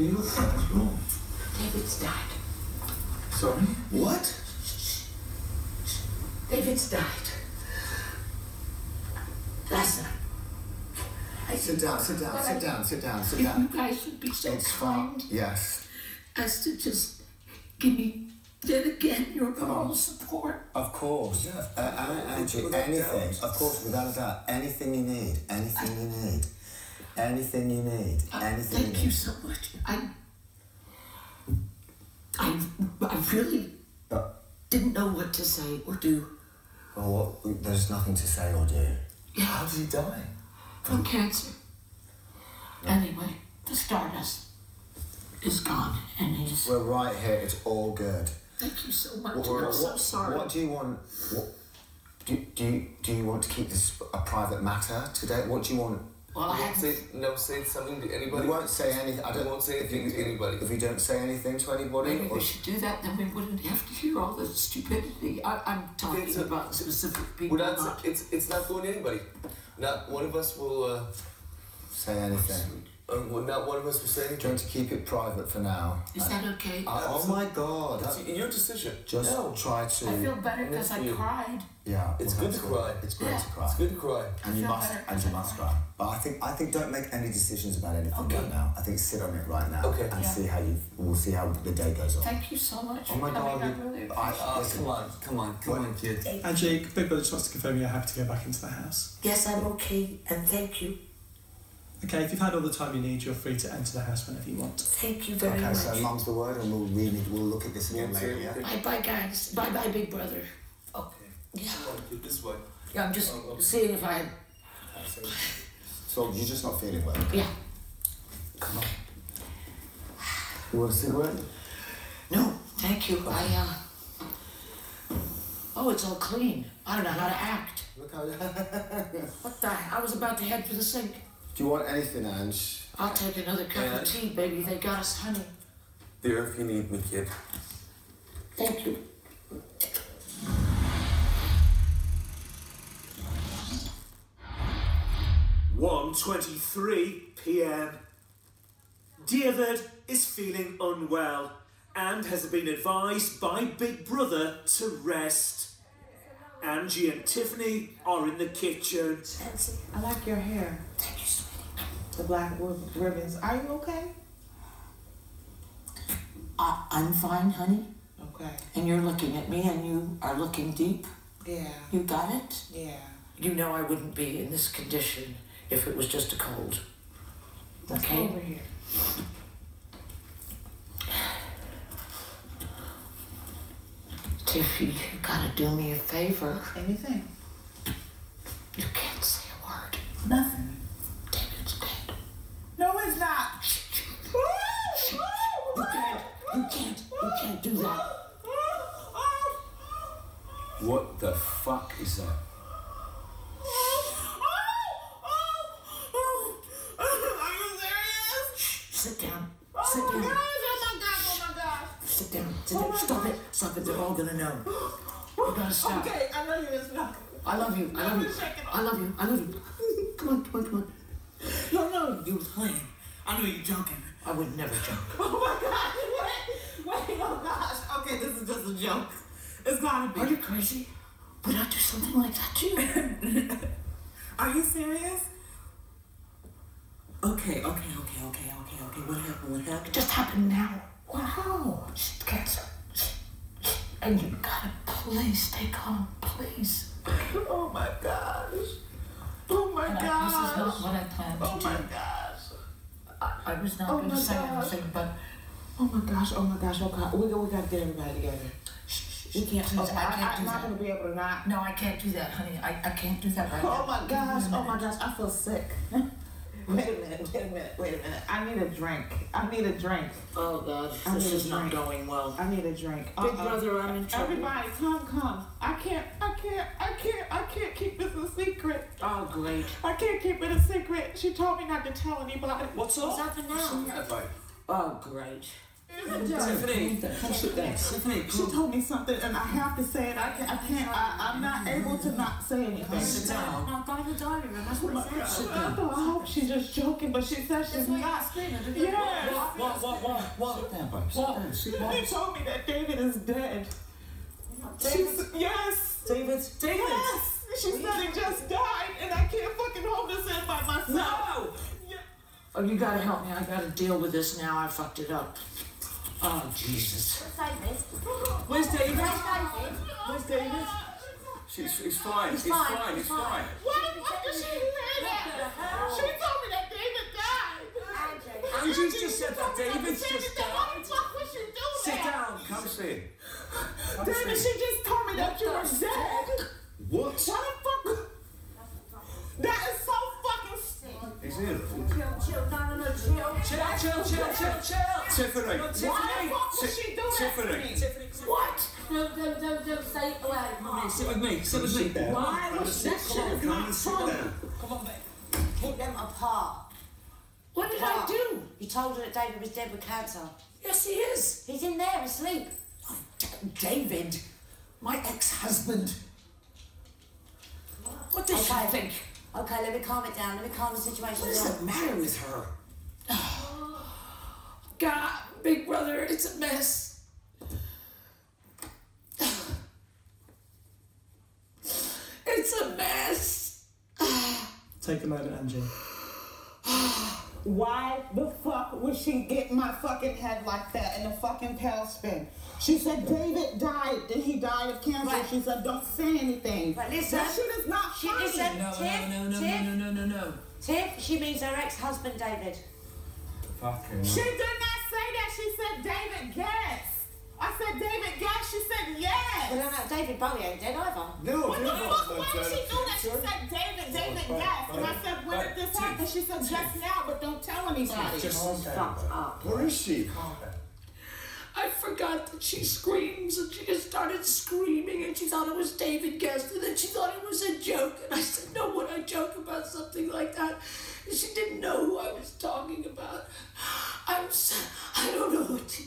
You look what's wrong? David's died. Sorry? What? David's died. Last night. I Sit down, sit down, sit down, sit down, sit down. you guys would be so It's fine. kind Yes. as to just give me, then again, your moral support. Of course. Yeah. Uh, uh, Angie, anything. Of course, without a doubt. Anything you need. Anything you need. Anything you need. Uh, Anything Thank you you so much. I, I, I really Uh, didn't know what to say or do. well, what, there's nothing to say or do. How did he die? From cancer. Anyway, the Stardust is gone, and he's. We're right here. It's all good. Thank you so much. What, I'm what- so sorry. what do you want? What, do, do, you, do you want to keep this a private matter today? What do you want? Well, I Don't say, never say something to anybody. We won't say anything. I We don't. won't say if you- anything to anybody. If you don't say anything to anybody, Maybe or, we should do that, then we wouldn't have to hear all the stupidity. I, I'm talking It's a- about specific people. We're not. not- It's it's not going to anybody. Not one of us will. Uh, say anything. Uh, well, not one of us will say Do you anything. want to keep it private for now? Is that okay? Uh, oh my God! It's that- your decision. just No. try to. I feel better because I you. cried. Yeah, It's well, good to cry. It's great Yeah. to cry. It's good to cry. And you must, and you must cried. cry. But I think, I think, don't make any decisions about anything Okay. right now. I think sit on it right now Okay. and Yeah. see how you. We'll see how the day goes on. Thank you so much. Oh my. God! I really I, Oh, listen, come on, come on, come What? on, kid. Angie, Big Brother just wants to confirm you're happy to go back into the house. Yes, I'm okay, and thank you. Okay, if you've had all the time you need, you're free to enter the house whenever you want. Thank you very much. Okay, so mum's the word, and we'll really we'll look at this again Yeah, later. so- Yeah. Bye bye, guys. Bye bye, big brother. Oh, Okay. yeah. Come on, kid. This way. Yeah, I'm just Oh, okay. seeing if I. So, so you're just not feeling well. Yeah. Come on. You want a cigarette? No, thank you. I, uh. Oh, it's all clean. I don't know how to act. Look how. What the? I was about to head for the sink. Do you want anything, Ange? I'll take another cup Uh, of tea, baby. They got us honey. There, if you need me, kid. Thank you. One twenty-three p.m. David is feeling unwell and has been advised by Big Brother to rest. Angie and Tiffany are in the kitchen. Nancy. I like your hair. Thank you, sweetie. The black ribbons. Are you okay? I, I'm fine, honey. Okay. And you're looking at me and you are looking deep. Yeah. You got it? Yeah. You know I wouldn't be in this condition if it was just a cold. Let's Okay. over here. Tiffy, you gotta do me a favor. Anything? You can't say a word. Nothing. David's dead. No, it's not. You can't. You can't. You can't do that. What the fuck is that? Are you serious? Sit down. Sit Oh down. oh my gosh, oh my gosh. Sit down. Sit oh down. Stop it. Stop it. They're all gonna know. You gotta stop. Okay, I know you're just not. I love you. I love you. I love you. I love you. Come on, come on, come on. No, no, you was playing. I know you're joking. I would never jump. Oh my gosh, wait, wait, oh gosh. Okay, this is just a joke. It's gotta Are you crazy? Would I do something like that to you? Are you serious? Okay, okay, okay, okay, okay, okay. What happened? What It happened? just happened now. Wow. She's cancer. And you gotta please stay calm, please. Oh my gosh. Oh my And I, gosh. this is not what I planned to Oh my gosh. I, I was not Oh going to say gosh. anything, but Oh my gosh, oh my gosh, oh god. We, we gotta get everybody together. We can't, Please, okay, I I, can't I, do am not gonna be able to not. no, I can't do that, honey. I, I can't do that right oh now. Oh my gosh, oh my gosh, I feel sick. wait a minute, wait a minute, wait a minute. I need a drink. I need a drink. Oh God, I this is not going well. I need a drink. Big Uh-uh. brother, I'm in trouble. Everybody, come, come. I can't, I can't, I can't, I can't keep this a secret. Oh great. I can't keep it a secret. She told me not to tell anybody. What's up? What's up? happened now? Oh great. Tiffany, Come sit down. Tiffany, She told me something, and I have to say it. I can't. I can't. I, I'm not able to not say anything. sit down. No, go to the dining room. That's what I said. Sit I down. I hope she's just joking, but she says she's not. screaming. Yes. What? What? What? What? Sit down, babe. Sit down. Sit They down. told me that David is dead. She's, yes. David. David. Yes. She said he just died, and I can't fucking hold this in by myself. No. Oh, you gotta help me. I gotta deal with this now. I fucked it up. Oh, Jesus. David. Where's David? Where's David? Where's David? It's, it's fine. He's It's fine, fine. he's It's fine. Why the fuck did she say that? She told me that David died. Andrew. Angie's just said that David's just Why died. the fuck would she do Sit that? down. Come sit. David, she just told me that you were dead. What? Why the fuck? That is so fucking sick. Chill, chill. No, no, no, chill. Chill, chill, chill, chill, chill. Tiffany. Why the fuck would she do that to Tiffany. me? Tiffany. What? Don't, don't, don't, don't stay away. Sit with me. Sit with me. Why she? That shit not funny. Come on, babe. Keep them apart. What did I do? You told her that David was dead with cancer. Yes, he is. He's in there asleep. Oh, David, my ex-husband. What does she think? Okay, let me calm it down. Let me calm the situation What is down. the matter with her? God, big brother, it's a mess. It's a mess. Take a moment, Angie. Why the fuck would she get my fucking head like that in a fucking tailspin? Spin? She said David died, then he died of cancer. Right. She said don't say anything. Right, listen. That shit is not She- funny. listen. No, Tiff, no, no, no, Tiff. no, no, no, no, no. Tiff, she means her ex-husband David. Fucking. She did not say that. She said David Gest. I said David Gest she said yes. But no, David Bowie ain't dead either. No, what the fuck? Why did she do that? She said David, David, yes. And I said, where did this happen? She said just now, but don't tell anybody. Just fucked up. Where is she? I forgot that she screams and she just started screaming and she thought it was David Gest and then she thought it was a joke and I said, No, would I joke about something like that? And she didn't know who I was talking about. I'm I don't know what to